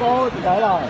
Cô 来了